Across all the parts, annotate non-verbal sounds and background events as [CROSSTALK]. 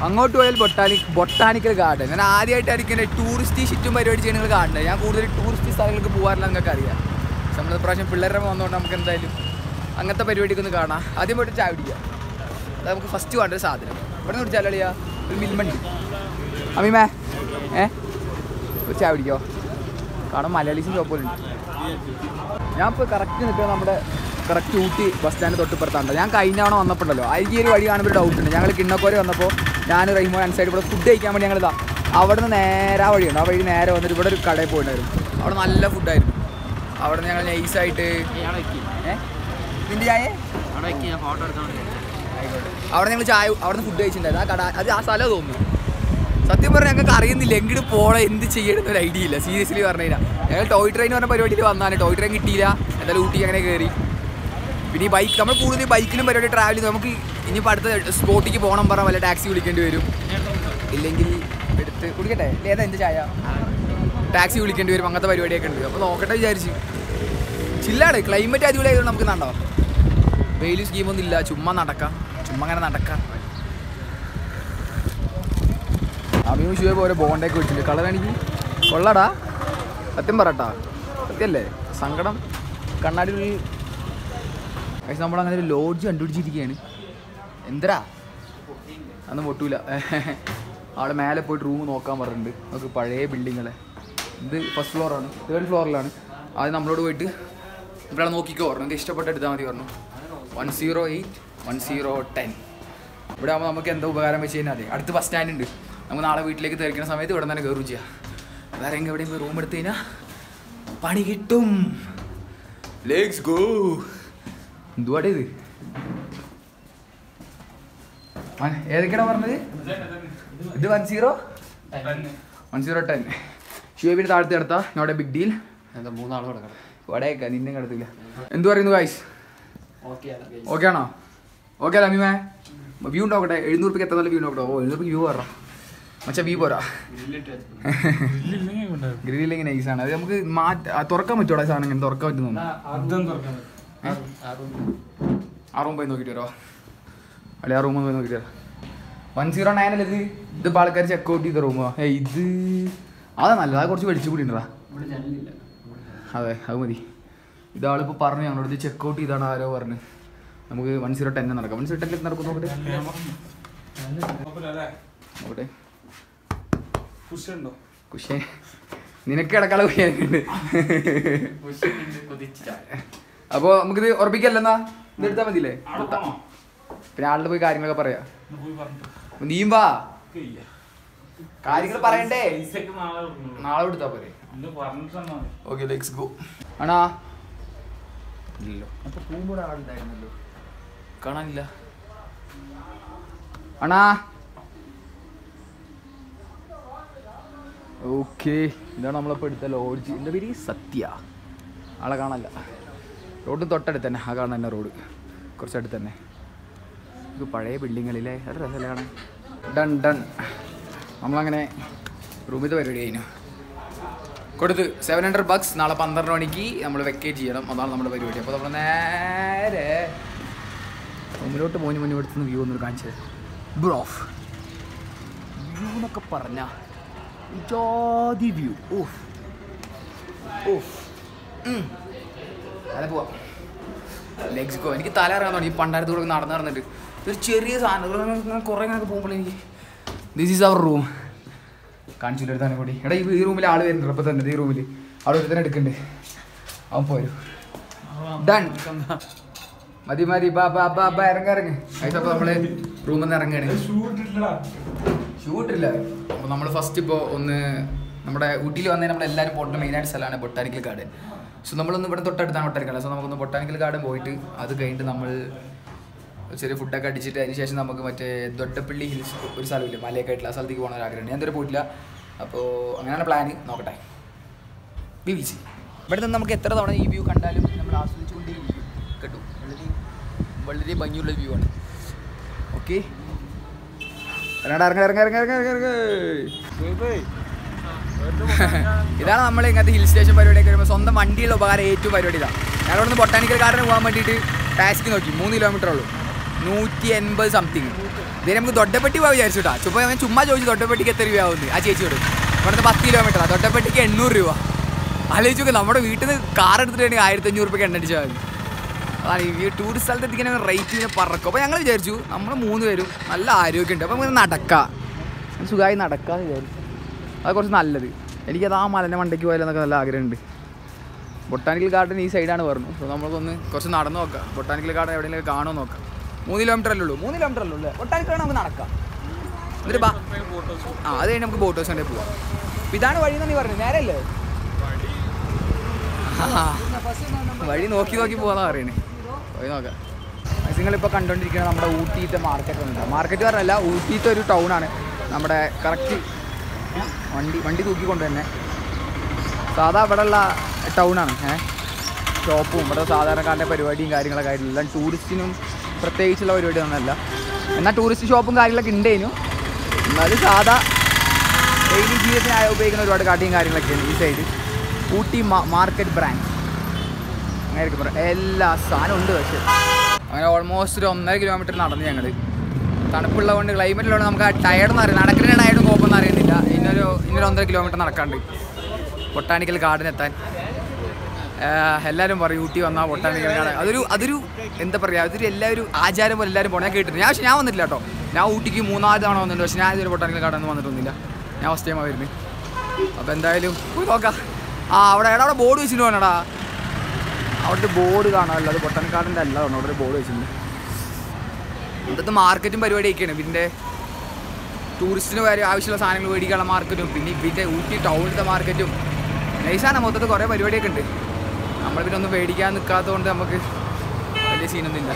അങ്ങോട്ട് പോയാൽ botanic botanical garden ഞാൻ ആദ്യമായിട്ടായിരിക്കും എന്റെ ടൂറിസ്റ്റ് ഷിറ്റും പരിപാടി ചെയ്യുന്ന ഗാർഡൻ ഞാൻ കൂടുതൽ ടൂറിസ്റ്റ് സ്ഥലങ്ങൾക്ക് പോകാറില്ല നിങ്ങൾക്ക് അറിയാം പക്ഷെ നമ്മൾ പ്രാവശ്യം പിള്ളേരെ വന്നുകൊണ്ട് നമുക്ക് എന്തായാലും അങ്ങനത്തെ പരിപാടിക്ക് ഒന്ന് കാണാം. ആദ്യം പോയിട്ട് ചായ പിടിക്കുക അത് നമുക്ക് ഫസ്റ്റ് വേണ്ട ഒരു സാധനം. ഇവിടെ നിന്ന് കുടിച്ചാലിയാ ഒരു മിൽമണ്ട് അമ്മീമേ ഏ? ഒരു ചായ പിടിക്കോ കാണാൻ മലയാളീസും ചോപ്പലുണ്ട് ഞാൻ ഇപ്പോൾ കറക്റ്റ് നിൽക്കുന്നത് നമ്മുടെ കറക്റ്റ് ഊട്ടി ബസ് സ്റ്റാൻഡ് തൊട്ടിപ്പുറത്താണ് ഞാൻ കഴിഞ്ഞ തവണ വന്നപ്പോഴല്ലോ ഒരു വഴി കാണുമ്പോൾ ഡൗട്ട് ഉണ്ട്. ഞങ്ങൾ കിണ്ണക്കോരി വന്നപ്പോൾ ഞാൻ റഹിമോ അൻസൈഡ് ഇവിടെ ഫുഡ് കഴിക്കാൻ വേണ്ടി ഞങ്ങൾ ഇതാ അവിടെ നിന്ന് നേരെ ആ വഴിയുണ്ട്. ആ വഴി നേരെ വന്നിട്ട് ഇവിടെ ഒരു കടയിൽ പോയിട്ടുണ്ടായിരുന്നു. അവിടെ നല്ല ഫുഡായിരുന്നു അവിടെ ഞങ്ങൾ നൈസായിട്ട് നിന്റെ ചായ? അവിടെ ഞങ്ങൾ ചായ അവിടെ നിന്ന് ഫുഡ് കഴിച്ചിട്ടുണ്ടായിരുന്നു. ആ കട അത് ആ സ്ഥലം തോന്നുന്നു. സത്യം പറഞ്ഞാൽ ഞങ്ങൾക്ക് അറിയുന്നില്ല. എങ്ങോട്ട് പോകണം എന്ത് ചെയ്യണമെന്ന് ഒരു ഐഡിയ ഇല്ല. സീരിയസ്ലി പറഞ്ഞു കഴിഞ്ഞാൽ ഞങ്ങൾ ടോയ് ട്രെയിൻ പറഞ്ഞ പരിപാടിയിൽ വന്നാണ് ടോയ് ട്രെയിൻ കിട്ടിയില്ല. എന്തായാലും ഊട്ടി അങ്ങനെ കയറി പിന്നെ ഈ ബൈക്ക് നമ്മൾ കൂടുതൽ ബൈക്കിലും പരിപാടി ട്രാവൽ ചെയ്ത് നമുക്ക് ഇനിയിപ്പോൾ അടുത്ത സ്പോട്ടിക്ക് പോകണം പറ വല്ല ടാക്സി വിളിക്കേണ്ടി വരും. ഇല്ലെങ്കിൽ എടുത്ത് കുടിക്കട്ടെ? ഏതാ എന്ത് ചായ. ടാക്സി വിളിക്കേണ്ടി വരും അങ്ങനത്തെ പരിപാടിയൊക്കെ ഉണ്ട്. അപ്പോൾ നോക്കട്ടെ വിചാരിച്ച്. ചില്ലാണ് ക്ലൈമറ്റ് അടിപൊളിയായതുകൊണ്ട് നമുക്ക് നണ്ടോ വെയിൽ സ്കീമൊന്നും ഇല്ല. ചുമ്മാ നടക്കാം. ചുമ്മാ അങ്ങനെ നടക്കാം. അമീം ഷുവേ പോലെ ബോണ്ടൊക്കെ വെച്ചിട്ടുണ്ട് കളറാണെങ്കിൽ കൊള്ളടാ. സത്യം പറട്ടാ സത്യമല്ലേ സങ്കടം. കണ്ണാടി ഉള്ളിൽ പക്ഷെ നമ്മളങ്ങനെ ഒരു ലോഡ്ജ് കണ്ടുപിടിച്ചിരിക്കുകയാണ്. എന്തരാ അന്ന് പൊട്ടൂല. അവിടെ മേലെ പോയിട്ട് റൂം നോക്കാൻ പറഞ്ഞിട്ടുണ്ട്. നമുക്ക് പഴയ ബിൽഡിങ്ങളെ ഇത് ഫസ്റ്റ് ഫ്ലോറാണ് തേർഡ് ഫ്ലോറിലാണ് അത് നമ്മളോട് പോയിട്ട് ഇവിടെ നോക്കിക്കോ. പറഞ്ഞു നിങ്ങൾക്ക് ഇഷ്ടപ്പെട്ട് എടുത്താൽ മതി പറഞ്ഞു. One zero eight one zero ten ഇവിടെ ആകുമ്പോൾ നമുക്ക് എന്താ ഉപകാരം വെച്ച് കഴിഞ്ഞാൽ അതെ. അടുത്ത് ബസ് സ്റ്റാൻഡ് ഉണ്ട്. നമുക്ക് നാളെ വീട്ടിലേക്ക് തിരക്കുന്ന സമയത്ത് ഇവിടെ തന്നെ കയറും ചെയ്യാം. വേറെ എങ്കിൽ എവിടെയും പോയി റൂം എടുത്തു കഴിഞ്ഞാൽ പണി കിട്ടും. ലെറ്റ്സ് ഗോ എന്തുവാടേ ഇത്? ആ, ഏതൊക്കെയാ പറഞ്ഞത്? ഇത് one zero? One zero ten. ഷുവേബിന് താഴ്ത്തി കിടത്താ നോടെ ബിഗ് ഡീൽ മൂന്നാളും കിടക്കണം വടയൊക്കെ നിന്നെ കിടത്തില്ല. എന്തു പറയുന്നു ഗൈസ് ഓക്കെ ആണോ ഓക്കെ അല്ല അമ്മിമേ വ്യൂ ഉണ്ടാവട്ടെ. എഴുന്നൂറ് രൂപയ്ക്ക് എത്ര നല്ല വ്യൂ ഉണ്ടാവട്ടെ. ഓ എഴുന്നൂറ് വ്യൂ പറയാം മച്ചാ വ്യൂ പോരാ. ഗ്രില്ലില്ലെങ്കിൽ [LAUGHS] നൈസാണ് അത് നമുക്ക് മാറ്റ തുറക്കാൻ പറ്റുമോ സാധനം തുറക്കാൻ പറ്റുന്നു ആ റൂം പോയി നോക്കിയിട്ട് വരോ അല്ലെ ആ റൂം ഒന്ന് നോക്കിയിട്ട് വൺ സീറോ നയൻ അല്ലേ ഇത്? ഇതിപ്പോൾ ആൾക്കാർ ചെക്ക് ഔട്ട് ചെയ്ത റൂമോ ഏ ഇത് അതാ നല്ലത് അത് കുറച്ച് വെളിച്ചു കൂടിയിട്ടാ അതെ അത് മതി. ഇതാളിപ്പോൾ പറഞ്ഞു ഞങ്ങളോട് ചെക്ക് ഔട്ട് ചെയ്താണ് ആരോ പറഞ്ഞു. നമുക്ക് വൺ സീറോ ടെൻ നടക്കാം. വൺ സീറോ ടെന്നിൽ നടക്കും നോക്കട്ടെ? നോക്കട്ടെ. കുഷേ നിനക്ക് കിടക്കാളെ കുഷിയുണ്ട് അപ്പോൾ നമുക്കിത് ഉറപ്പിക്കല്ലെന്നാ? ഇത് എടുത്താൽ മതിയില്ലേ? പിന്നെ ആളുടെ പോയി കാര്യങ്ങളൊക്കെ പറയാ. നീയും വാ. കാര്യങ്ങൾ പറയണ്ടേ. നാളെ എടുത്താ പോരെ. ഓക്കെ ലെറ്റ്സ് ഗോ ആണാ. ഇല്ലല്ലോ. അപ്പൊ പൂമ്പോടെ ആളുണ്ടായിരുന്നല്ലോ. കാണാനില്ല. അണാ ഓക്കെ ഇതാണ് നമ്മളിപ്പോൾ എടുത്ത ലോഡ്ജ്. എന്റെ പേര്? സത്യ. ആളെ കാണാനില്ല. റോഡ് തൊട്ടടുത്ത് തന്നെ. ആ കാണാൻ തന്നെ റോഡ്. കുറച്ചടുത്ത് തന്നെ. ഇത് പഴയ ബിൽഡിങ്ങളിലെ അത് രസമല്ലാണ്. Done done. നമ്മളങ്ങനെ റൂമിൽ പരിപാടി കഴിഞ്ഞു. കൊടുത്ത് സെവൻ ഹൺഡ്രഡ് ബക്സ് നാളെ പന്ത്രണ്ട് മണിക്ക് നമ്മൾ വെക്കേറ്റ് ചെയ്യണം. അതാണ് നമ്മുടെ പരിപാടി. അപ്പോൾ നമ്മൾ നേരെ റൂമിലോട്ട് പോയി മുന്നേ എടുത്തുനിന്ന് വ്യൂ ഒന്ന് കാണിച്ചത് ബ്രോഫ് വ്യൂ എന്നൊക്കെ പറഞ്ഞ ജാതി വ്യൂ ഓഫ് ഓഫ് അതെ പോവാം. ലെഗ്സ് എനിക്ക് തല ഇറങ്ങാൻ തുടങ്ങി ഈ പണ്ടാരത്ത് കൂടെ നടന്നു നടന്നിട്ട് ഒരു ചെറിയ സാധനം. കുറേ അങ്ങനെ പോകുമ്പോൾ എനിക്ക് ദിസ് ഈസ് അവർ റൂം കാണിച്ചില്ല ഒരു തന്നെ കൂടി. എടാ ഈ- റൂമിൽ ആൾ വരുന്നുണ്ട്. ഇപ്പൊ തന്നെ ഈ റൂമിൽ അവിടെ ഒരു തന്നെ എടുക്കണ്ടേ. അവൻ പോരും. ഡൺ മതി മതി. ബാ ബാ ബാ ബാ ഇറങ്ങ നമ്മൾ അതിപ്പോ നമ്മൾ റൂമിൽ നിന്ന് ഇറങ്ങുകയാണ് ഷൂട്ടില്ല അപ്പോൾ നമ്മൾ ഫസ്റ്റ് ഇപ്പോൾ ഒന്ന് നമ്മുടെ ഊട്ടിയിൽ വന്നതിന് നമ്മൾ എല്ലാവരും പോയിട്ട് മെയിനായിട്ട് സ്ഥലമാണ് ബൊട്ടാനിക്കൽ ഗാർഡൻ. സോ നമ്മളൊന്ന് ഇവിടെ തൊട്ടടുത്താണ് ബൊട്ടാനിക്കൽ സോ നമുക്കൊന്ന് ബൊട്ടാനിക്കൽ ഗാർഡൻ പോയിട്ട് അത് കഴിഞ്ഞിട്ട് നമ്മൾ ചെറിയ ഫുഡൊക്കെ അടിച്ചിട്ട് അതിന് ശേഷം നമുക്ക് മറ്റേ ദൊട്ടപ്പള്ളി ഹിൽസ് ഒരു സ്ഥലമില്ല മലയൊക്കെ ആയിട്ടുള്ള ആ സ്ഥലത്തേക്ക് പോകണ ഒരു ആഗ്രഹമുണ്ട്. ഞാൻ ഇതുവരെ പോയിട്ടില്ല. അപ്പോൾ അങ്ങനെയാണ് പ്ലാന് നോക്കട്ടെ. ബി ബി സി ഇവിടെ നിന്ന് നമുക്ക് എത്ര തവണ ഈ വ്യൂ കണ്ടാലും നമ്മൾ ആസ്വദിച്ചുകൊണ്ടേയിരിക്കും. കേട്ടോ? വളരെ വളരെ ഭംഗിയുള്ള വ്യൂ ആണ്. ഓക്കെ ഇതാണ് നമ്മൾ ഇങ്ങനത്തെ ഹിൽ സ്റ്റേഷൻ പരിപാടിയൊക്കെ വരുമ്പോൾ സ്വന്തം വണ്ടിയുള്ള ഉപകാരം ഏറ്റവും പരിപാടി ഇതാണ് ഞങ്ങൾ നിന്ന് ബൊട്ടാനിക്കൽ ഗാർഡൻ പോകാൻ വേണ്ടിയിട്ട് ടാക്സി നോക്കി. മൂന്ന് കിലോമീറ്റർ ഉള്ളൂ. നൂറ്റി എൺപത് സംതിങ് ഇത് നമുക്ക് തൊട്ടപ്പെട്ടി പോകാൻ വിചാരിച്ചു കേട്ടോ ചുമ്മാ ഞാൻ ചുമ്മാ ചോദിച്ചു തൊട്ടപ്പെട്ടിക്ക് എത്ര രൂപയാവുന്നത് ആ ചേച്ചിയോട് ഇവിടുത്തെ പത്ത് കിലോമീറ്ററാണ് തൊട്ടപ്പെട്ടിക്ക് എണ്ണൂറ് രൂപ. ആലോചിച്ച് നോക്കാം നമ്മുടെ വീട്ടിൽ നിന്ന് കാർ എടുത്തിട്ടുണ്ടെങ്കിൽ ആയിരത്തി അഞ്ഞൂറ് രൂപയ്ക്ക് എണ്ണ അടിച്ചാൽ മതി. ഈ ടൂറിസ്റ്റ് സ്ഥലത്ത് എത്തിക്കാൻ റേറ്റ് ഇങ്ങനെ പറക്കും. അപ്പോൾ ഞങ്ങൾ വിചാരിച്ചു നമ്മൾ മൂന്ന് പേരും നല്ല ആരോഗ്യമുണ്ട്. അപ്പോൾ നമുക്ക് നടക്കാം. സുഖമായി നടക്കാമെന്ന് വിചാരിച്ചു. അത് കുറച്ച് നല്ലത്. എനിക്കത് ആ മലന്റെ മണ്ടയ്ക്ക് പോയാലെന്നൊക്കെ നല്ല ആഗ്രഹമുണ്ട്. ബൊട്ടാനിക്കൽ ഗാർഡൻ ഈ സൈഡാണ് പറഞ്ഞു. സോ നമ്മൾക്കൊന്ന് കുറച്ച് നടന്നു നോക്കാം. ബൊട്ടാനിക്കൽ ഗാർഡൻ എവിടെയെങ്കിലും കാണുമോ നോക്കാം. മൂന്ന് കിലോമീറ്റർ അല്ലേ ഉള്ളൂ? മൂന്ന് കിലോമീറ്റർ അല്ലേ ഉള്ളൂ? ഗാർഡൻ നമുക്ക് നടക്കാം. എന്നിട്ട് ബാ ആ അത് കഴിഞ്ഞ് നമുക്ക് ബോട്ട് ഹൗസ് പോവാം. ഇതാണ് വഴി എന്നാണ് നീ പറഞ്ഞു നേരെ അല്ലേ? ആ, വഴി നോക്കി നോക്കി പോകാന്നാ പറയണേ. പോയി നോക്കാം. നിങ്ങൾ ഇപ്പോൾ കണ്ടുകൊണ്ടിരിക്കുന്നത് നമ്മുടെ ഊട്ടിയിലത്തെ മാർക്കറ്റ് ഉണ്ട് മാർക്കറ്റ് പറഞ്ഞല്ല ഊട്ടിയിലത്തെ ഒരു ടൗണാണ് നമ്മുടെ കറക്റ്റ് വണ്ടി വണ്ടി തൂക്കിക്കൊണ്ട് തന്നെ. സാധാ ഇവിടെ ഉള്ള ടൗണാണ് ഏഹ് ഷോപ്പും ഇവിടെ സാധാരണക്കാരന്റെ പരിപാടിയും കാര്യങ്ങളൊക്കെ ആയിട്ടുള്ള ടൂറിസ്റ്റിനും പ്രത്യേകിച്ചുള്ള പരിപാടി ഒന്നല്ല എന്നാൽ ടൂറിസ്റ്റ് ഷോപ്പും കാര്യങ്ങളൊക്കെ ഉണ്ടേനു എന്നാലും സാധാ ഡെയിലി ജീവിതത്തിനായി ഉപയോഗിക്കുന്ന ഒരുപാട് കാട്ടിയും കാര്യങ്ങളൊക്കെയാണ് ഈ സൈഡ് ഊട്ടി മാർക്കറ്റ് ബ്രാഞ്ച് അങ്ങനെയൊക്കെ പറയാം എല്ലാ സാധനവും ഉണ്ട് പക്ഷേ. അങ്ങനെ ഓൾമോസ്റ്റ് ഒരു ഒന്നര കിലോമീറ്റർ നടന്നു ഞങ്ങൾ തണുപ്പുള്ള കൊണ്ട് ക്ലൈമറ്റിലുള്ളത് നമുക്ക് ആ ടയർഡെന്ന് അറിയാം നടക്കുന്ന ടയർഡും കോപ്പൊന്നും അറിയുന്നില്ല. ഇന്നൊരു ഇന്നൊരു ഒന്നര കിലോമീറ്റർ നടക്കാണ്ട്. ബൊട്ടാണിക്കൽ ഗാർഡൻ എത്താൻ. എല്ലാവരും പറയും ഊട്ടി വന്നാൽ ഗാർഡൻ അതൊരു അതൊരു എന്താ പറയുക അതൊരു എല്ലാവരും ആചാരം പോലെ എല്ലാവരും പോകണം ഞാൻ ഞാൻ പക്ഷേ ഞാൻ വന്നിട്ടില്ല കേട്ടോ. ഞാൻ ഊട്ടിക്ക് മൂന്നാൽ തവണ വന്നിട്ടുണ്ട്. പക്ഷേ ഞാൻ ഇതൊരു ബൊട്ടാനിക്കൽ ഗാർഡൻ ഒന്നും വന്നിട്ടൊന്നുമില്ല. ഞാൻ ഫസ്റ്റ് ടൈമാണ് വരുന്നത് അപ്പോൾ എന്തായാലും പോയി നോക്കാം. ആ അവിടെ എടാ അവിടെ ബോർഡ് വെച്ചിട്ട് വേണടാ അവിടുത്തെ ബോർഡ് കാണാമല്ലോ അത് ബൊട്ടാനിക്കൽ ഗാർഡന്റെ അല്ല തോന്നുന്നു അവിടെ ഒരു ബോർഡ് വെച്ചിട്ടുണ്ട്. ഇവിടുത്തെ മാർക്കറ്റും പരിപാടിയൊക്കെയാണ്. ഇതിന്റെ ടൂറിസ്റ്റിന് വരെ ആവശ്യമുള്ള സാധനങ്ങൾ മേടിക്കാനുള്ള മാർക്കറ്റും പിന്നെ ഇവിടുത്തെ ഊട്ടി ടൗണിലത്തെ മാർക്കറ്റും നൈസാണ് മൊത്തത്തിൽ കുറേ പരിപാടിയൊക്കെ ഉണ്ട്. നമ്മൾ മേടിക്കാൻ നിൽക്കാത്തത് നിൽക്കാത്തതുകൊണ്ട് നമുക്ക് വലിയ സീനൊന്നും ഇല്ല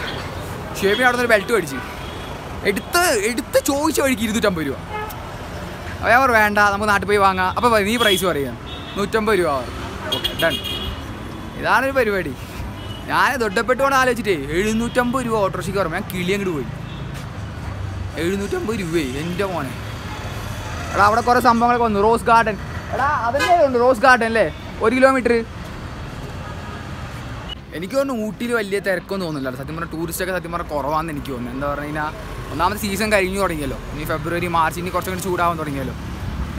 ഷേബിന് അവിടെ നിന്ന് ബെൽറ്റ് മേടിച്ചു. എടുത്ത് എടുത്ത് ചോദിച്ച വഴിക്ക് ഇരുന്നൂറ്റമ്പത് രൂപ. അപ്പോൾ അവർ വേണ്ട നമുക്ക് നാട്ടിൽ പോയി വാങ്ങാം. അപ്പോൾ നീ പ്രൈസ് പറയാം. നൂറ്റമ്പത് രൂപ. ഓക്കെ ഡൺ ഇതാണൊരു പരിപാടി. ഞാൻ തൊട്ടപ്പെട്ട് കൊണ്ട് ആലോചിച്ചിട്ടേ എഴുന്നൂറ്റമ്പത് രൂപ ഓട്ടോറിക്ഷയ്ക്ക് പറഞ്ഞു ഞാൻ കിളി അങ്ങോട്ട് പോയി. എഴുന്നൂറ്റമ്പത് രൂപയെ എന്റെ മോനെ. എടാ അവിടെ കുറേ സംഭവങ്ങളൊക്കെ വന്നു. Rose garden. എടാ അതല്ലേ റോസ് ഗാർഡൻ അല്ലേ? ഒരു കിലോമീറ്റർ. എനിക്ക് തോന്നുന്നു ഊട്ടിയിൽ വലിയ തിരക്കൊന്നും തോന്നുന്നില്ല. സത്യം പറഞ്ഞാൽ ടൂറിസ്റ്റൊക്കെ സത്യം പറഞ്ഞാൽ കുറവാണെന്ന് എനിക്ക് തോന്നുന്നു. എന്താ പറഞ്ഞു കഴിഞ്ഞാൽ ഒന്നാമത് സീസൺ കഴിഞ്ഞു തുടങ്ങിയല്ലോ. ഇനി ഫെബ്രുവരി മാർച്ച് ഇനി കുറച്ചും കൂടി ചൂടാവാൻ തുടങ്ങിയല്ലോ.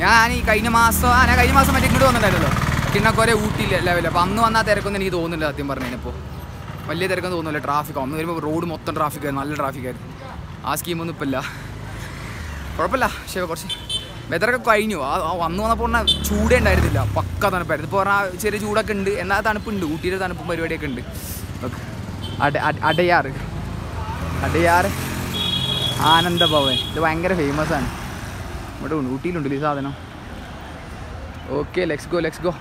ഞാൻ ഈ കഴിഞ്ഞ മാസം ആ ഞാൻ കഴിഞ്ഞ മാസം മറ്റേ ഇങ്ങോട്ട് വന്നിട്ടുണ്ടല്ലോ കിണ്ണക്കോരെ ഊട്ടിയിൽ ലെവലിൽ അപ്പോൾ അന്ന് വന്നാൽ തിരക്കൊന്നും എനിക്ക് തോന്നുന്നില്ല സത്യം പറഞ്ഞു ഇപ്പോൾ വലിയ തിരക്കൊന്നും തോന്നുന്നില്ല. ട്രാഫിക് അന്ന് വരുമ്പോൾ റോഡ് മൊത്തം ട്രാഫിക് ആയിരുന്നു. നല്ല ട്രാഫിക് ആയിരുന്നു. ആ സ്കീമൊന്നും ഇപ്പം ഇല്ല കുഴപ്പമില്ല. പക്ഷേ കുറച്ച് വെതറൊക്കെ കഴിഞ്ഞു. ആ വന്നു വന്ന് വന്നപ്പോൾ പറഞ്ഞാൽ ചൂടേ ഉണ്ടായിരുന്നില്ല. പക്ക തണുപ്പായിരുന്നു. ഇപ്പോൾ പറഞ്ഞാൽ ചെറിയ ചൂടൊക്കെ ഉണ്ട്. എന്നാൽ തണുപ്പുണ്ട്. ഊട്ടിയുടെ തണുപ്പും പരിപാടിയൊക്കെ ഉണ്ട്. ഓക്കെ. അട അട- അടയാറ് അടയാറ് ആനന്ദഭവൻ. ഇത് ഭയങ്കര ഫേമസ് ആണ്. ഇവിടെ ഊട്ടിയിലുണ്ട് ഈ സാധനം. Okay let's go let's go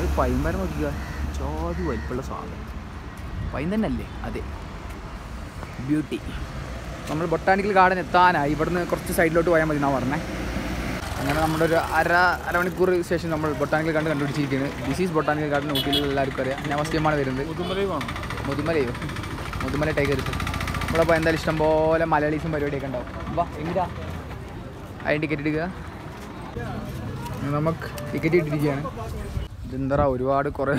ഒരു പൈമ്പരം നോക്കുക ചോതി വലിപ്പുള്ള സാധനം. പൈൻ തന്നെ അല്ലേ? അതെ. ബ്യൂട്ടി നമ്മൾ ബൊട്ടാനിക്കൽ ഗാർഡൻ എത്താനായി. ഇവിടുന്ന് കുറച്ച് സൈഡിലോട്ട് പോയാൽ മതി. എന്നാണ് പറഞ്ഞത് അങ്ങനെ നമ്മുടെ ഒരു അര അരമണിക്കൂർ ശേഷം നമ്മൾ ബൊട്ടാനിക്കൽ ഗാർഡൻ കണ്ടുപിടിച്ചിരിക്കുന്നത് ദിസ് ഈസ് ബൊട്ടാനിക്കൽ ഗാർഡൻ ഊട്ടിയിൽ എല്ലാവർക്കും അറിയാം. ഞാൻ ഫസ്റ്റ് ടൈമാണ് വരുന്നത് മുതുമലയോ മുതുമല ടൈഗർ നമ്മളപ്പോൾ എന്തായാലും ഇഷ്ടം പോലെ മലയാളീസും പരിപാടിയൊക്കെ ഉണ്ടാവും. വാ എങ്ങനെയാ അതിന് ടിക്കറ്റ് എടുക്കുക. നമുക്ക് ടിക്കറ്റ് ഇട്ടിരിക്കുകയാണ്. ഇതെന്താ ഒരുപാട് കുറേ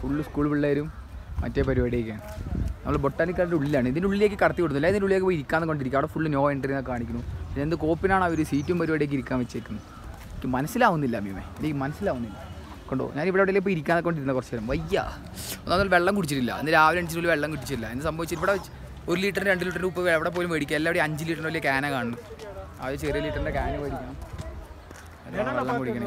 ഫുള്ള് സ്കൂൾ പിള്ളേരും മറ്റേ പരിപാടിയൊക്കെയാണ്. നമ്മൾ ബൊട്ടാനിക്കാരുടെ ഉള്ളിലാണ്. ഇതിന്റെ ഉള്ളിലേക്ക് കടത്തി കൊടുത്തില്ല. ഇതിന്റെ ഉള്ളിലേക്ക് പോയി ഇരിക്കാന്ന് കൊണ്ടിരിക്കുക അവിടെ ഫുള്ള് നോ എൻട്രി എന്നൊക്കെ കാണിക്കുന്നു. പിന്നെ എന്ത് കോപ്പിനാണ് അവർ സീറ്റും പരിപാടിയൊക്കെ ഇരിക്കാൻ വെച്ചേക്കുന്നത്? എനിക്ക് മനസ്സിലാവുന്നില്ല അമ്മീമേ. എനിക്ക് മനസ്സിലാവുന്നില്ല. കൊണ്ടോ? ഞാൻ ഇവിടെ എവിടെയെങ്കിലും ഇപ്പോൾ ഇരിക്കാതെ കൊണ്ടിരുന്ന കുറച്ച് നേരം. വയ്യ. ഒന്നാമത് വെള്ളം കുടിച്ചിട്ടില്ല. അന്ന് രാവിലെ അഞ്ചിനുള്ളിൽ വെള്ളം കുടിച്ചിട്ടില്ല. എന്ന് സംഭവിച്ചിട്ട് ഇവിടെ ഒരു ലിറ്റർ രണ്ട് ലിറ്റർ ഉപ്പ് എവിടെ പോലും മേടിക്കുക എല്ലാവരും അഞ്ച് ലിറ്ററിന്റെ വലിയ ക്യാന കാണുന്നു അത് ചെറിയ ലിറ്ററിന്റെ ക്യാന് മേടിക്കണം. എല്ലാം വെള്ളം കുടിക്കണേ.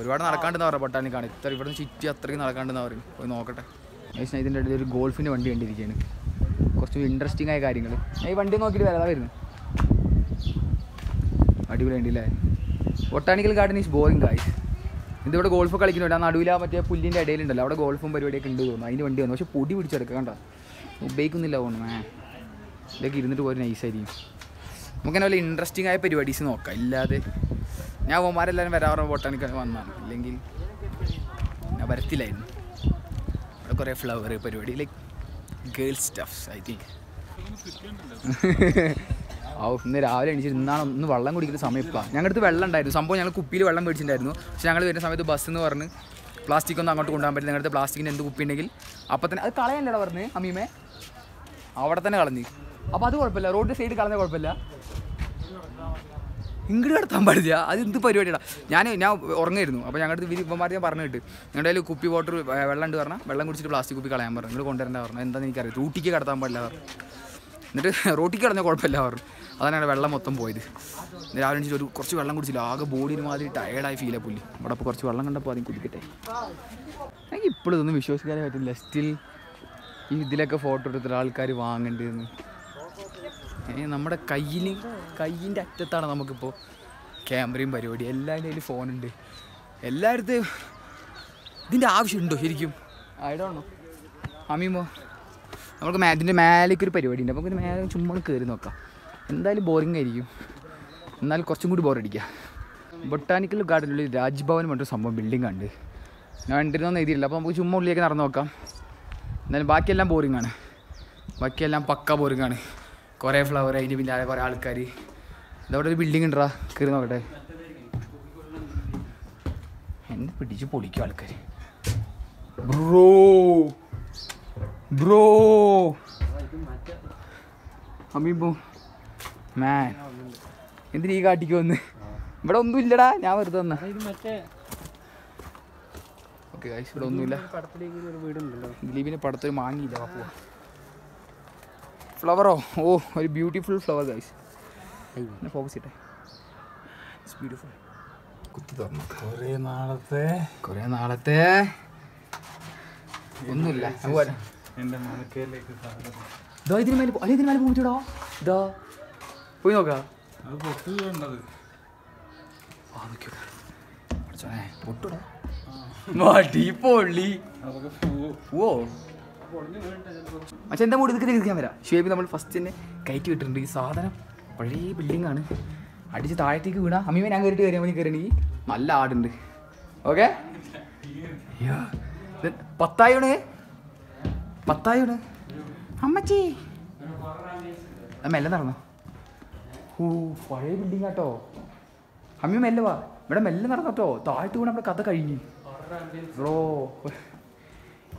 ഒരുപാട് നടക്കാണ്ടെന്ന് പറയാം പട്ടാണി കാണും. ഇത്ര ഇവിടെ നിന്ന് ചുറ്റി അത്രയും നടക്കാണ്ടെന്ന് പറയും പോയി നോക്കട്ടെ. ഏകദേശം ഇതിന്റെ ഇടയിൽ ഒരു ഗോൾഫിന്റെ വണ്ടി കണ്ടിരിക്കുകയാണ്. കുറച്ച് ഇൻട്രസ്റ്റിംഗ് ആയ കാര്യങ്ങൾ ഞാൻ ഈ വണ്ടി നോക്കിയിട്ട് വരാതെ വരുന്നു അടിപൊളി അല്ലേ botanical garden is boring guys ഇതിവിടെ ഗോൾഫ് കളിക്കുന്നുണ്ട്. ആ നടുവിൽ ആ മറ്റേ പുല്ലിന്റെ ഇടയിലുണ്ടല്ലോ. അവിടെ ഗോൾഫും പരിപാടിയൊക്കെ ഉണ്ട് തോന്നുന്നു. അതിന് വണ്ടി വന്നു. പക്ഷെ പൊടി പിടിച്ചെടുക്കുക കണ്ടോ? ഉപയോഗിക്കുന്നില്ല തോന്നുന്നു. ഏ ഇതൊക്കെ ഇരുന്നിട്ട് പോലും നൈസായിരിക്കും നമുക്കങ്ങനെ വല്ല ഇൻട്രസ്റ്റിംഗ് ആയ പരിപാടീസ് നോക്കാം. ഇല്ലാതെ ഞാൻ ഓമാരെല്ലാവരും വരാൻ പറഞ്ഞ ബോട്ടാണിക്കൽ വന്നാണ്. ഇല്ലെങ്കിൽ ഞാൻ വരത്തില്ലായിരുന്നു. അവിടെ കുറേ ഫ്ലവർ പരിപാടി like girls stuffs I think oh ഇന്ന് രാവിലെ എണീച്ചിരുന്നാണ് ഒന്ന് വെള്ളം കുടിക്കുന്ന സമയം ഇപ്പം. ഞങ്ങളുടെ വെള്ളം ഉണ്ടായിരുന്നു സംഭവം ഞങ്ങൾ കുപ്പിയിൽ വെള്ളം മേടിച്ചിട്ടുണ്ടായിരുന്നു. പക്ഷേ ഞങ്ങൾ വരുന്ന സമയത്ത് ബസ് എന്ന് പറഞ്ഞ് പ്ലാസ്റ്റിക് ഒന്നും അങ്ങോട്ട് കൊണ്ടുപോകാൻ പറ്റില്ല. ഞങ്ങളുടെ പ്ലാസ്റ്റിക്കിന്റെ എന്ത് കുപ്പി ഉണ്ടെങ്കിൽ അപ്പം തന്നെ അത് കളയണ്ടടാ പറഞ്ഞ് അമ്മീമേ അവിടെ തന്നെ കളഞ്ഞ്. അപ്പോൾ അത് കുഴപ്പമില്ല. റോഡിന്റെ സൈഡ് കളഞ്ഞ കുഴപ്പമില്ല. ഇങ്ങോട്ട് കിടത്താൻ പാടില്ല. അത് എന്ത് പരിപാടിയാണ് ഞാൻ ഞാൻ ഉറങ്ങായിരുന്നു. അപ്പോൾ ഞങ്ങളുടെ ഇവർ ഇപ്പം ഞാൻ കിട്ടും. ഞങ്ങളുടെ കയ്യിൽ കുപ്പി വാട്ടർ വെള്ളം ഉണ്ട് പറഞ്ഞാൽ വെള്ളം കുടിച്ചിട്ട് പ്ലാസ്റ്റിക് കുപ്പി കളയാൻ പറഞ്ഞു. നിങ്ങൾ കൊണ്ടുവരേണ്ട പറഞ്ഞു. എന്താണെന്ന് എനിക്കറിയാം റൂട്ടിക്ക് കടത്താൻ പാടില്ല പറഞ്ഞു. എന്നിട്ട് റോട്ടിക്ക് കിടന്നാൽ കുഴപ്പമില്ല പറഞ്ഞു. അതാണ് വെള്ളം മൊത്തം പോയത്. രാവിലെ ഒരു കുറച്ച് വെള്ളം കുടിച്ചില്ല. ആകെ ബോഡിന് മാതിരി ടയർഡായി ഫീലാ പുല്ലി ഇവിടെ അപ്പോൾ കുറച്ച് വെള്ളം കണ്ടപ്പോൾ അതിന് കുടിക്കട്ടെ. എനിക്ക് ഇപ്പോഴും ഇതൊന്നും വിശ്വസിക്കാനേ പറ്റില്ല സ്റ്റിൽ ഈ ഇതിലൊക്കെ ഫോട്ടോ എടുത്തിട്ട് ആൾക്കാർ വാങ്ങേണ്ടതെന്ന് നമ്മുടെ കയ്യിൽ കയ്യിന്റെ അറ്റത്താണ് നമുക്കിപ്പോൾ ക്യാമറയും പരിപാടി. എല്ലാവരുടെ കയ്യിൽ ഫോണുണ്ട് എല്ലായിടത്തും ഇതിന്റെ ആവശ്യമുണ്ടോ ശരിക്കും? ആയിടാണോ അമ്മീമോ നമുക്ക് ഇതിന്റെ മേലേക്ക് ഒരു പരിപാടി ഉണ്ട്. നമുക്ക് മേലെ ചുമ്മാ കയറി നോക്കാം. എന്തായാലും ബോറിംഗ് ആയിരിക്കും. എന്നാൽ കുറച്ചും കൂടി ബോറടിക്കുക ബൊട്ടാനിക്കൽ ഗാർഡനിൽ രാജ്ഭവൻ പറഞ്ഞൊരു സംഭവം ബിൽഡിംഗ് ഉണ്ട് ഞാൻ ഉണ്ടിരുന്നൊന്നും എഴുതിയില്ല അപ്പോൾ നമുക്ക് ചുമ്മാ ഉള്ളിലേക്ക് നടന്നു നോക്കാം. എന്നാലും ബാക്കിയെല്ലാം ബോറിംഗ് ആണ്. ബാക്കിയെല്ലാം പക്ക ബോറിംഗ് ആണ്. കുറേ ഫ്ലവർ അതിന്റെ പിന്നാലെ കുറേ ആൾക്കാർ ഇതവിടെ ഒരു ബിൽഡിംഗ് ഉണ്ടാ കയറി നോക്കട്ടെ. എന്നെ പിടിച്ച് പൊളിക്കും ആൾക്കാർ ബ്രോ! ബ്രോ! അമ്മീബോ മാൻ എന്തിനാ ഈ കാട്ടിക്ക് വന്ന്? ഇവിടെ ഒന്നും ഇല്ലടാ ഞാൻ വെറുതെ വന്ന. ഓക്കെ ഗൈസ് ഇവിടെ ഒന്നുമില്ല. ദിലീപിന് പടത്തൊരു മാങ്ങിയില്ല പോവാ. ഫ്ലവറോ ഓ? ഒരു ബ്യൂട്ടിഫുൾ ഫ്ലവർ ഗൈസ് ഫോക്കസ് ചെയ്യട്ടെ? ഇറ്റ്സ് ബ്യൂട്ടിഫുൾ കുത്തി തുറന്നു. കുറേ നാളത്തെ കുറേ നാളത്തെ. ഒന്നുമില്ല നമുക്ക് വരാം. എന്റെ മനക്കയിലേക്ക് സാധനം. ദാ ഇതിന് മേലെ പോ- അല്ല ഇതിന് മേലെ പോയിട്ടോ ഇതാ പോയി നോക്കാം അത് പൊട്ടു വേണ്ടത് ആ നോക്കിയോട്ടെ പഠിച്ചോനെ പൊട്ടൂടാ മാട്ടി പൊള്ളി ഓ പക്ഷെ എന്താ മൂടി ഇതൊക്കെ നിൽക്കാൻ വരാം ഷേബ് നമ്മൾ ഫസ്റ്റ് തന്നെ കയറ്റി വിട്ടിട്ടുണ്ട്. ഈ സാധനം പഴയ ബിൽഡിംഗ് ആണ്. അടിച്ച് താഴത്തേക്ക് വീണാ. അമ്മീമ ഞാൻ കയറിയിട്ട് കയറിയാൽ മതി കയറണമെങ്കിൽ നല്ല ആടുണ്ട്. ഓക്കെ? പത്തായോണ്? പത്തായോണ്? അമ്മച്ചി. അമ്മ മെല്ലെ നടന്നോ. ഓ പഴയ ബിൽഡിംഗ് ആട്ടോ. അമ്മി മെല്ലെ വാ. ഇവിടെ മെല്ലെ നടന്നോ താഴ്ത്തു കൂടെ നമ്മുടെ കഥ കഴിഞ്ഞു. ബ്രോ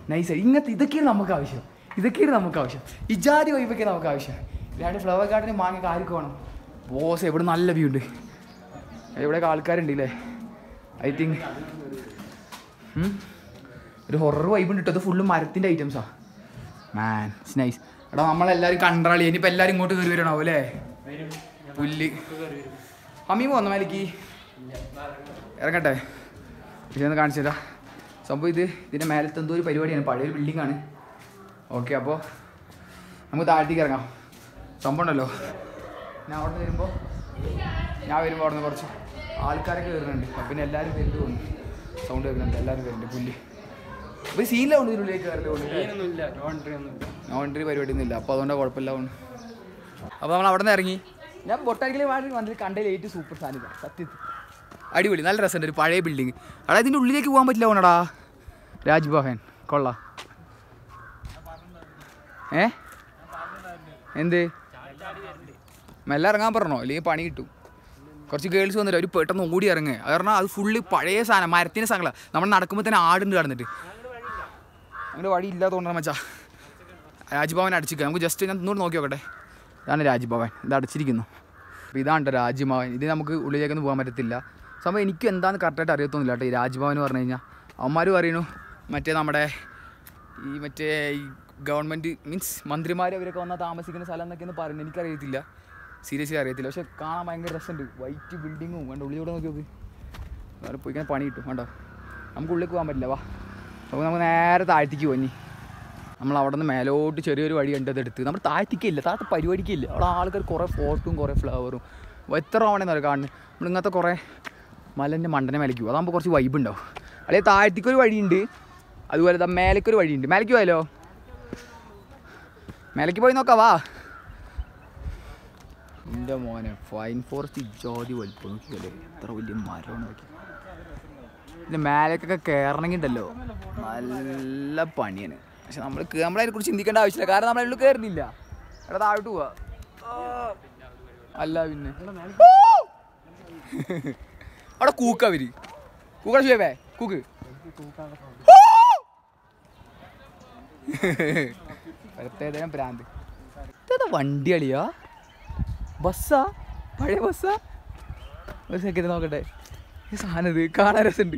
നൈസ് ഇങ്ങനത്തെ ഇതൊക്കെയാണ് നമുക്ക് ആവശ്യം. ഇതൊക്കെയാണ് നമുക്ക് ആവശ്യം. ഇജാതി വൈബൊക്കെ നമുക്ക് ആവശ്യം. ഇല്ലാണ്ട് ഫ്ലവർ ഗാർഡന് മാങ്ങ ആർക്ക് വേണം? ബോസ് എവിടെ നല്ല വ്യൂ ഉണ്ട്. ഇവിടെയൊക്കെ ആൾക്കാരുണ്ട് ഇല്ലേ? ഐ തിങ്ക് ഒരു ഹൊറർ വൈബ് ഉണ്ട് കേട്ടോ ഫുള്ള് മരത്തിന്റെ ഐറ്റംസാ മാൻ ഇറ്റ്സ് നൈസ് എടാ നമ്മളെല്ലാവരും കണ്ടറാളി ഇനിയിപ്പോൾ എല്ലാവരും ഇങ്ങോട്ട് കയറി വരണോ അല്ലേ? പുല്ല്. അമ്മീമ പോന്ന മേലേക്ക്? ഇറങ്ങട്ടെ. ഇതൊന്ന് കാണിച്ചു തരാം. സംഭവം ഇത് ഇതിന്റെ മേലത്തെ എന്തോ ഒരു പരിപാടിയാണ്. പഴയൊരു ബിൽഡിംഗ് ആണ്. ഓക്കെ അപ്പോൾ നമുക്ക് താഴത്തേക്ക് ഇറങ്ങാം. സംഭവം ഉണ്ടല്ലോ. ഞാൻ അവിടെ നിന്ന് വരുമ്പോൾ ഞാൻ വരുമ്പോൾ അവിടെ നിന്ന് കുറച്ച് ആൾക്കാരൊക്കെ വരുന്നുണ്ട്. അപ്പം പിന്നെ എല്ലാവരും വരുന്നുണ്ട് തോന്നുന്നു. സൗണ്ട് വരുന്നുണ്ട്. എല്ലാവരും വരുന്നുണ്ട്. പുല്ല്. അപ്പോൾ സീനിലാണ് ഇതിനുള്ളിലേക്ക് കയറൽ തോന്നുന്നു നോ എൻട്രി പരിപാടി ഒന്നും ഇല്ല അപ്പോൾ അതുകൊണ്ട് കുഴപ്പമില്ല അപ്പോൾ നമ്മൾ അവിടെ നിന്ന് ഇറങ്ങി. ഞാൻ ബൊട്ടാനിക്കലി വാടി വന്നിട്ട് കണ്ടതിൽ ഏറ്റവും സൂപ്പർ സാധനം സത്യത്തിൽ. അടിപൊളി നല്ല രസമുണ്ട് ഒരു പഴയ ബിൽഡിങ് അവിടെ ഇതിന്റെ ഉള്ളിലേക്ക് പോകാൻ പറ്റില്ല ഓണടാ രാജ്ഭവൻ കൊള്ളാ. ഏ? എന്ത്? മെല്ലെ ഇറങ്ങാൻ പറഞ്ഞോ? അല്ലെങ്കിൽ പണി കിട്ടും. കുറച്ച് ഗേൾസ് വന്നിട്ട് ഒരു പെട്ടെന്ന് ഓടി ഇറങ്ങുക അത് പറഞ്ഞാൽ അത് ഫുള്ള് പഴയ സാധനം മരത്തിന്റെ സാധനങ്ങളാണ് നമ്മൾ നടക്കുമ്പോൾ തന്നെ ആടുണ്ട് കടന്നിട്ട് അങ്ങനെ വഴി ഇല്ലാത്തതുകൊണ്ടാണ് മച്ചാ. രാജ്ഭവൻ അടിച്ചിരിക്കുക. നമുക്ക് ജസ്റ്റ് ഞാൻ ഇന്നോട് നോക്കി നോക്കട്ടെ ഇതാണ് രാജ്ഭവൻ. ഇത് അടച്ചിരിക്കുന്നു. അപ്പോൾ ഇതാണ് രാജ്ഭവൻ. ഇത് നമുക്ക് ഉള്ളിലേക്കൊന്നും പോകാൻ പറ്റത്തില്ല. സംഭവം എനിക്ക് എന്താണെന്ന് കറക്റ്റായിട്ട് അറിയത്തൊന്നുമില്ല കേട്ടോ ഈ രാജ്ഭവൻ എന്ന് പറഞ്ഞു കഴിഞ്ഞാൽ അവന്മാർ പറയുന്നു മറ്റേ നമ്മുടെ ഈ മറ്റേ ഈ ഗവൺമെന്റ് മീൻസ് മന്ത്രിമാർ അവരൊക്കെ വന്നാൽ താമസിക്കുന്ന സ്ഥലം എന്നൊക്കെയെന്ന് പറയുന്നത് എനിക്കറിയത്തില്ല. സീരിയസ്ലി അറിയത്തില്ല. പക്ഷെ കാണാൻ ഭയങ്കര രസമുണ്ട്. വൈറ്റ് ബിൽഡിങ്ങും വേണ്ട ഉള്ളിലൂടെ നോക്കി നോക്ക്. വേറെ പോയി പണി കിട്ടും. വേണ്ട നമുക്ക് ഉള്ളിലേക്ക് പോകാൻ പറ്റില്ല. വാ. അപ്പോൾ നമുക്ക് നേരെ താഴ്ത്തിക്ക് പോഞ്ഞി നമ്മൾ അവിടെ നിന്ന് മേലോട്ട് ചെറിയൊരു വഴി കണ്ടത് എടുത്ത്. നമ്മൾ താഴ്ത്തിക്കില്ല താഴത്തെ പരിപാടിക്കില്ല അവിടെ ആൾക്കാർ കുറേ ഫോട്ടോയും കുറേ ഫ്ലവറും എത്ര ആവണേന്ന് പറയുക കാണുന്നത് നമ്മൾ ഇങ്ങനത്തെ കുറേ മലന്റെ മണ്ടനെ മേലേക്ക് പോകും അതാകുമ്പോൾ കുറച്ച് വൈബ് ഉണ്ടാവും. അല്ലെങ്കിൽ താഴ്ത്തിക്കൊരു വഴിയുണ്ട്. അതുപോലെ തന്നെ മേലേക്കൊരു വഴിയുണ്ട്. മേലേക്ക് പോയാലോ? മേലേക്ക് പോയി നോക്കാം വാ. എന്റെ മോനെ ഫൈൻ ഫോറസ്റ്റ് ജോലി വലിപ്പം നോക്കിയല്ലേ എത്ര വലിയ മരമാണ് നോക്കി ഇതിന്റെ മേലേക്കൊക്കെ കയറണമെങ്കിൽ ഉണ്ടല്ലോ നല്ല പണിയാണ്. പക്ഷെ നമ്മൾ നമ്മളതിനെ കുറിച്ച് ചിന്തിക്കേണ്ട ആവശ്യമില്ല. കാരണം നമ്മൾ അതിനുള്ളിൽ കയറുന്നില്ല എടാ താഴോട്ട് പോവാ. അല്ല പിന്നെ. [LAUGHS] അവിടെ കൂക്ക അവർ. കൂക്കട ശിവേ കൂക്ക്. പ്രത്യേകം ഭ്രാന്ത് വണ്ടി അളിയാ ബസ്സാ? പഴയ ബസ്സാ? ഒരു സെക്കൻഡ് നോക്കട്ടെ. ഈ സാധനം ഇത് കാണാൻ രസമുണ്ട്.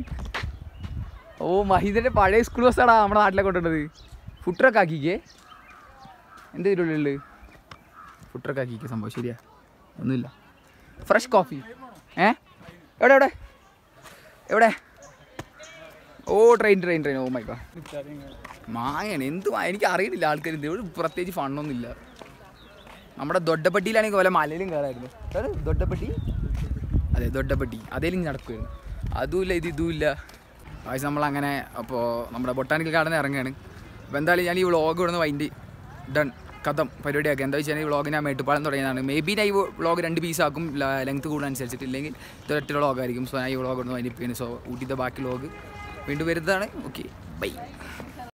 ഓ മഹീന്ദ്രന്റെ പഴയ സ്കൂൾ ബസ്സാടാ നമ്മുടെ നാട്ടിലെ കൊണ്ടുവന്നത്? ഫുഡ് ട്രക്ക് ആക്കിക്കേ എന്ത് ഇതിലുള്ളിൽ ഫുഡ് ട്രക്ക് ആക്കിക്കേ സംഭവം ശരിയാ. ഒന്നുമില്ല. ഫ്രഷ് കോഫി ഏ? എവിടെ എവിടെ? എവിടെ? ഓ train train train oh my god മാങ്ങയാണ്. എന്ത് എനിക്ക് അറിയില്ല ആൾക്കാർ ഇത്. പ്രത്യേകിച്ച് ഫണ്ണൊന്നുമില്ല നമ്മുടെ ദൊഡ്ഡപ്പട്ടിയിലാണെങ്കിൽ വല്ല മലയിലും കയറായിരുന്നു അതായത് ദൊഡ്ഡപ്പട്ടി? അതെ ദൊഡ്ഡപ്പട്ടി. അതേലും നടക്കുമായിരുന്നു അതുമില്ല ഇത് ഇതുമില്ല. ആവശ്യം നമ്മളങ്ങനെ അപ്പോൾ നമ്മുടെ ബൊട്ടാനിക്കൽ ഗാർഡൻ ഇറങ്ങുകയാണ്. അപ്പോൾ എന്തായാലും ഞാൻ ഈ വ്ളോഗ് ഇവിടെ നിന്ന് വൈൻഡ് ഡൺ കഥം പരിപാടിയാക്കി. എന്താ വെച്ചാൽ ഈ വ്ളോഗ് ഞാൻ മേട്ടുപ്പാളം തുടങ്ങിയതാണ്. മേ ബി ഞാൻ ഈ വ്ളോഗ് രണ്ട് പീസാക്കും ലെങ്ത് കൂടുന്നതനുസരിച്ചിട്ട് ഇല്ലെങ്കിൽ ഇതൊരൊറ്റ വ്ളോഗായിരിക്കും സോ ഞാൻ ഈ വ്ളോഗ് ഒന്ന് വൈൻഡ് ചെയ്യുന്നത് സോ ഊട്ടിയുടെ ബാക്കി വ്ളോഗ് വീണ്ടും വരുന്നതാണ്. Okay bye